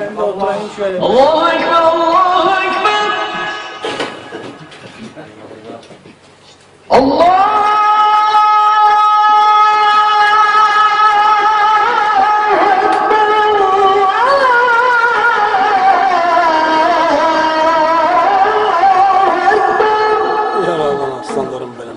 Ben de oturayım şöyle. Allahu Ekber, Allahu Ekber. Yaralan aslanlarım benim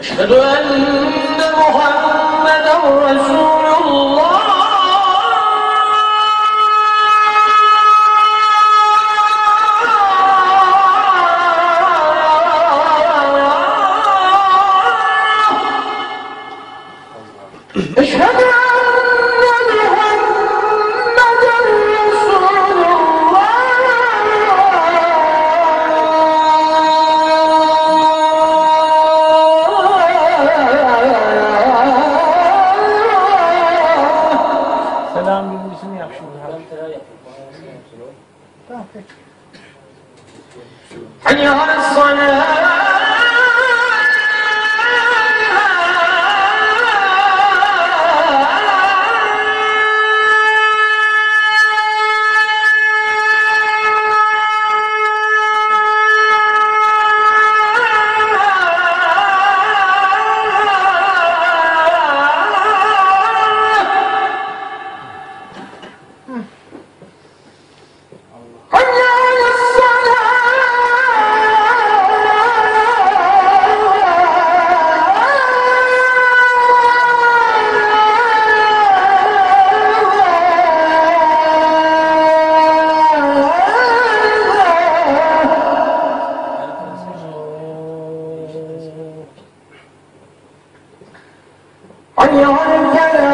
أشهد أن محمدا رسول حي على الصلاة 而你要是家人。